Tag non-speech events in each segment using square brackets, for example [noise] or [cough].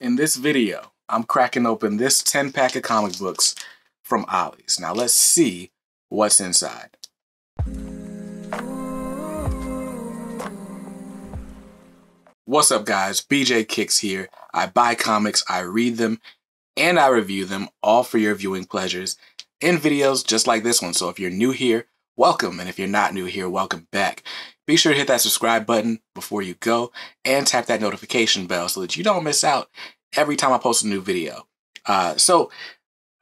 In this video, I'm cracking open this 10 pack of comic books from Ollie's. Now let's see what's inside. What's up guys, BJ Kicks here. I buy comics, I read them, and I review them, all for your viewing pleasures, in videos just like this one. So if you're new here, welcome, and if you're not new here, welcome back. Be sure to hit that subscribe button before you go, and tap that notification bell so that you don't miss out every time I post a new video. Uh, so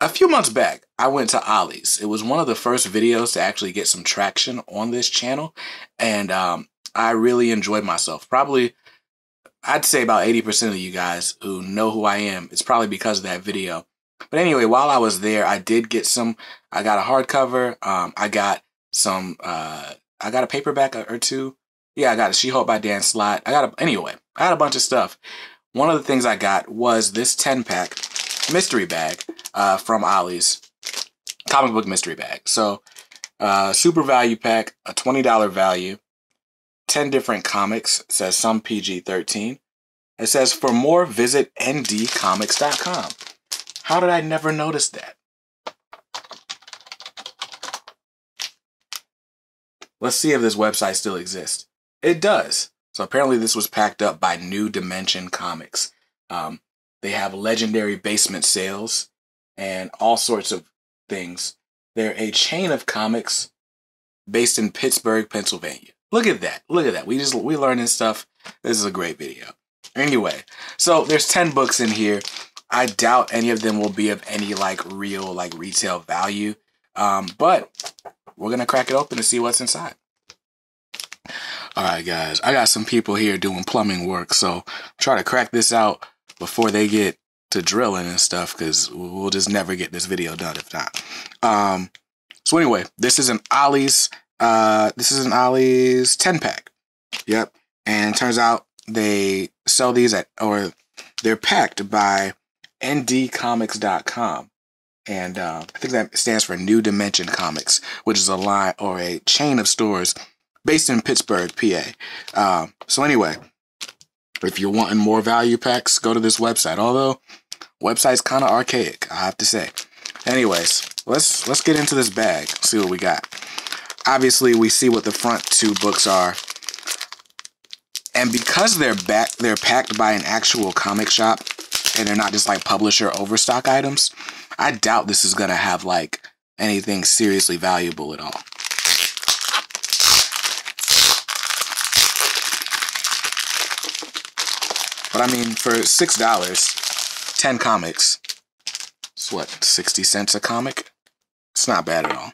a few months back, I went to Ollie's. It was one of the first videos to actually get some traction on this channel, and um, I really enjoyed myself. Probably I'd say about 80% of you guys who know who I am, it's probably because of that video. But anyway, while I was there, I did get some, I got a hardcover. Um, I got some, uh, I got a paperback or two. Yeah, I got a She-Hulk by Dan Slott. I got a, anyway, I had a bunch of stuff. One of the things I got was this 10 pack mystery bag, uh, from Ollie's comic book mystery bag. So, uh, super value pack, a $20 value. 10 different comics, says some PG 13. It says for more, visit ndcomics.com. How did I never notice that? Let's see if this website still exists. It does. So apparently, this was packed up by New Dimension Comics. Um, they have legendary basement sales and all sorts of things. They're a chain of comics based in Pittsburgh, Pennsylvania. Look at that. Look at that. We just we learning stuff. This is a great video. Anyway, so there's 10 books in here. I doubt any of them will be of any like real like retail value. Um, but we're gonna crack it open to see what's inside. All right, guys. I got some people here doing plumbing work, so try to crack this out before they get to drilling and stuff, because we'll just never get this video done if not. Um, so anyway, this is an Ollie's uh, this is an Ollie's 10 pack. Yep. And turns out they sell these at, or they're packed by ndcomics.com. And uh, I think that stands for New Dimension Comics, which is a line or a chain of stores based in Pittsburgh, PA. Uh, so anyway, if you're wanting more value packs, go to this website. Although website's kind of archaic, I have to say. Anyways, let's let's get into this bag. See what we got obviously we see what the front two books are. And because they're back they're packed by an actual comic shop and they're not just like publisher overstock items, I doubt this is gonna have like anything seriously valuable at all. But I mean, for six dollars, ten comics, it's what, 60 cents a comic? It's not bad at all.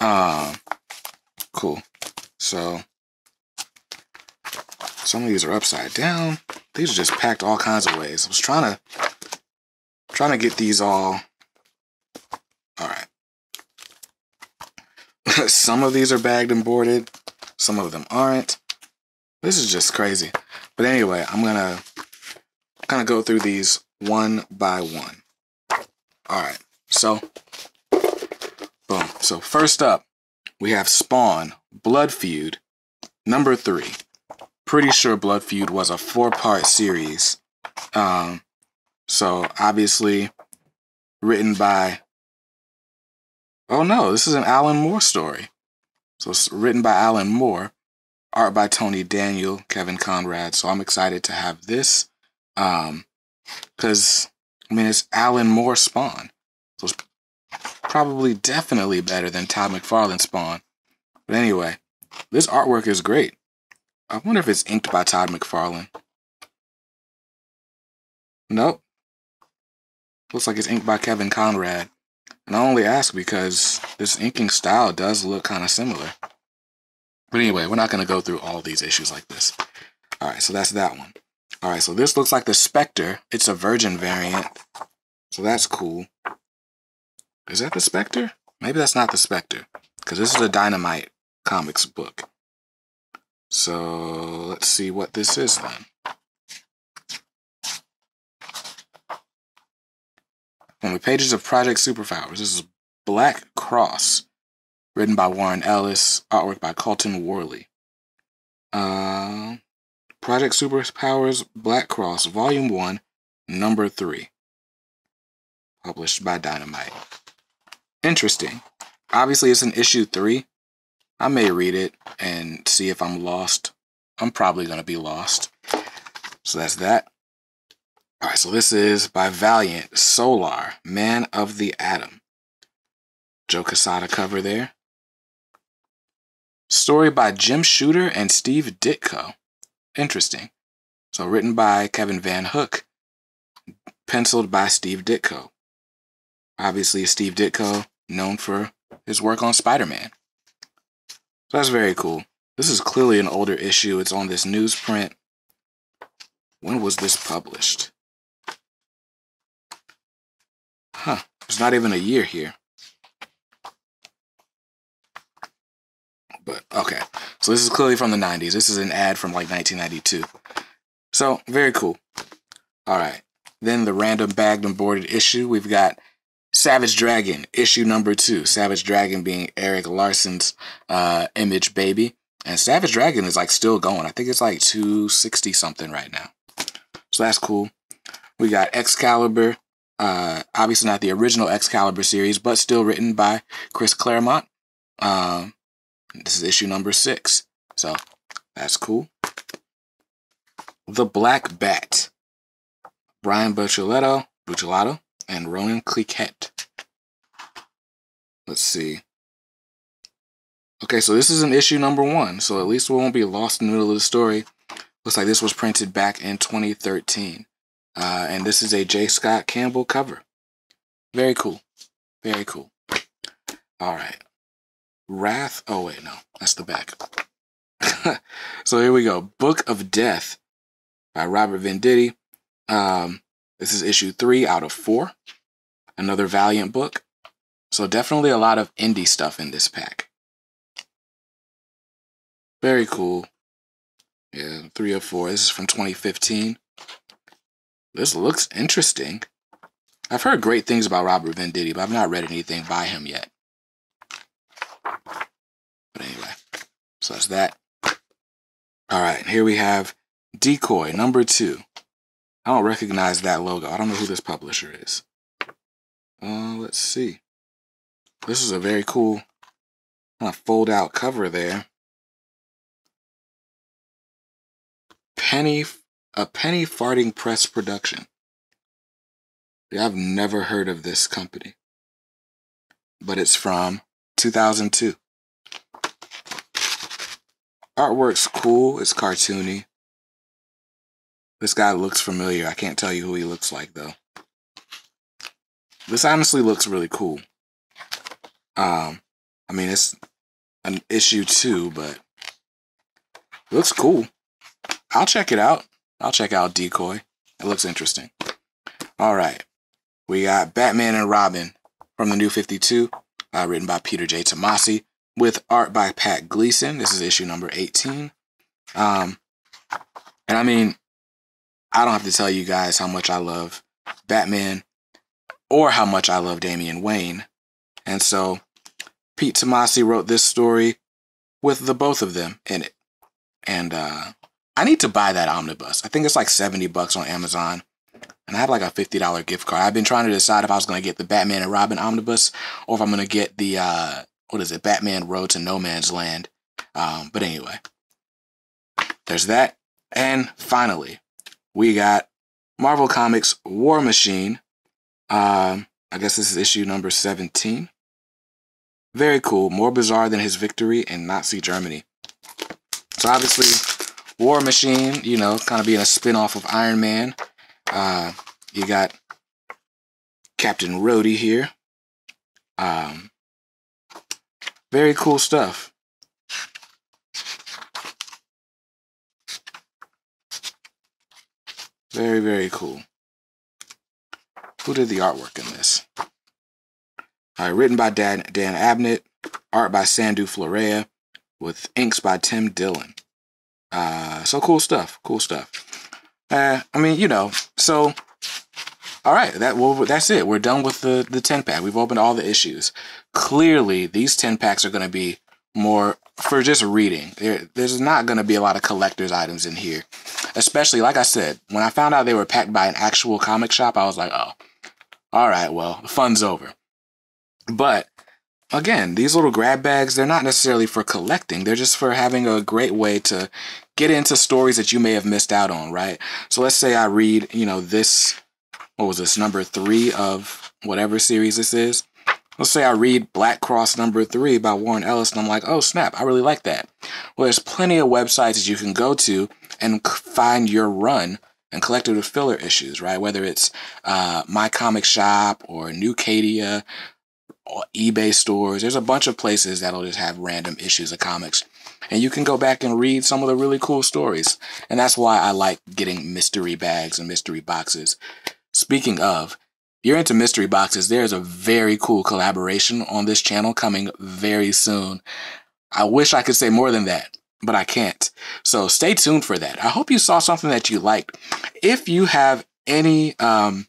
Uh, cool. So some of these are upside down. These are just packed all kinds of ways. I was trying to trying to get these all. All right. [laughs] some of these are bagged and boarded. Some of them aren't. This is just crazy. But anyway, I'm gonna kind of go through these one by one. All right. So Boom. So first up, we have Spawn, Blood Feud, number three. Pretty sure Blood Feud was a four-part series. Um, so obviously written by. Oh no, this is an Alan Moore story. So it's written by Alan Moore, art by Tony Daniel, Kevin Conrad. So I'm excited to have this. Um, because I mean it's Alan Moore Spawn. So it's probably definitely better than Todd McFarlane Spawn. But anyway, this artwork is great. I wonder if it's inked by Todd McFarlane. Nope. Looks like it's inked by Kevin Conrad. And I only ask because this inking style does look kind of similar. But anyway, we're not going to go through all these issues like this. Alright, so that's that one. Alright, so this looks like the Spectre. It's a Virgin variant. So that's cool. Is that the Spectre? Maybe that's not the Spectre. Because this is a Dynamite comics book. So let's see what this is then. On the pages of Project Superpowers, this is Black Cross, written by Warren Ellis, artwork by Colton Worley. Uh, Project Superpowers Black Cross, Volume 1, number three, published by Dynamite. Interesting. Obviously, it's an issue three. I may read it and see if I'm lost. I'm probably going to be lost. So that's that. All right, so this is by Valiant Solar, Man of the Atom. Joe Quesada cover there. Story by Jim Shooter and Steve Ditko. Interesting. So written by Kevin Van Hook, penciled by Steve Ditko. Obviously, Steve Ditko, known for his work on Spider Man. So that's very cool. This is clearly an older issue. It's on this newsprint. When was this published? Huh. It's not even a year here. But okay. So this is clearly from the 90s. This is an ad from like 1992. So very cool. All right. Then the random bagged and boarded issue. We've got Savage Dragon, issue number two. Savage Dragon being Erik Larsen's uh, image baby. And Savage Dragon is like still going. I think it's like 260 something right now. So that's cool. We got Excalibur. Uh, obviously not the original Excalibur series, but still written by Chris Claremont. Um, this is issue number six. So that's cool. The Black Bat. Brian Buccellato, Buccellato and Ronan Cliquet. Let's see. Okay, so this is an issue number one, so at least we won't be lost in the middle of the story. Looks like this was printed back in 2013. Uh, and this is a J. Scott Campbell cover. Very cool. Very cool. All right. Wrath. Oh, wait, no. That's the back. [laughs] so here we go. Book of Death by Robert Venditti. Um, this is issue three out of four. Another Valiant book. So definitely a lot of indie stuff in this pack. Very cool. Yeah, three of four. This is from 2015. This looks interesting. I've heard great things about Robert Venditti, but I've not read anything by him yet. But anyway, so that's that. All right, here we have Decoy number two. I don't recognize that logo. I don't know who this publisher is. Uh, let's see. This is a very cool kind of fold out cover there. Penny, a Penny Farthing press production. I've never heard of this company, but it's from 2002. Artwork's cool. It's cartoony. This guy looks familiar. I can't tell you who he looks like though. This honestly looks really cool. Um, I mean it's an issue too, but looks cool. I'll check it out. I'll check out Decoy. It looks interesting. All right. We got Batman and Robin from the New 52, uh, written by Peter J. Tomasi, with art by Pat Gleason. This is issue number 18. Um, and I mean, I don't have to tell you guys how much I love Batman or how much I love Damian Wayne. And so Pete Tomasi wrote this story with the both of them in it. And uh, I need to buy that omnibus. I think it's like 70 bucks on Amazon. And I have like a $50 gift card. I've been trying to decide if I was going to get the Batman and Robin omnibus or if I'm going to get the, uh, what is it, Batman Road to No Man's Land. Um, but anyway, there's that. And finally, we got Marvel Comics War Machine. Um, I guess this is issue number 17. Very cool. More bizarre than his victory in Nazi Germany. So obviously, War Machine, you know, kind of being a spin-off of Iron Man. Uh, you got Captain Rhodey here. Um, very cool stuff. Very, very cool. Who did the artwork in this? All right, written by Dan, Dan Abnett, art by Sandu Florea, with inks by Tim Dillon. Uh, so cool stuff, cool stuff. Uh, I mean, you know, so all right, that well, that's it. We're done with the the ten pack. We've opened all the issues. Clearly, these ten packs are going to be more for just reading. There, there's not going to be a lot of collector's items in here. Especially, like I said, when I found out they were packed by an actual comic shop, I was like, oh, all right, well, the fun's over. But again, these little grab bags, they're not necessarily for collecting. They're just for having a great way to get into stories that you may have missed out on, right? So let's say I read, you know, this, what was this, number three of whatever series this is. Let's say I read Black Cross number three by Warren Ellis, and I'm like, oh snap, I really like that. Well, there's plenty of websites that you can go to and find your run and collect collected filler issues, right? Whether it's uh, My Comic Shop or Newkadia eBay stores, there's a bunch of places that'll just have random issues of comics. And you can go back and read some of the really cool stories. And that's why I like getting mystery bags and mystery boxes. Speaking of, you're into mystery boxes, there's a very cool collaboration on this channel coming very soon. I wish I could say more than that, but I can't. So stay tuned for that. I hope you saw something that you liked. If you have any um,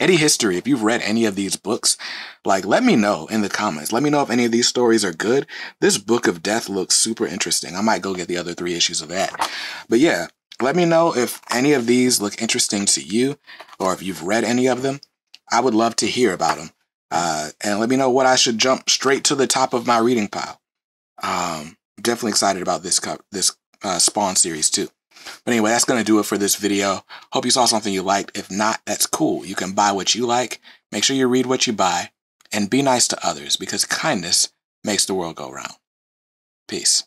any history, if you've read any of these books, like let me know in the comments. Let me know if any of these stories are good. This Book of Death looks super interesting. I might go get the other three issues of that. But yeah, let me know if any of these look interesting to you or if you've read any of them. I would love to hear about them. Uh, and let me know what I should jump straight to the top of my reading pile. Um, definitely excited about this this uh, Spawn series too. But anyway, that's going to do it for this video. Hope you saw something you liked. If not, that's cool. You can buy what you like. Make sure you read what you buy. And be nice to others because kindness makes the world go round. Peace.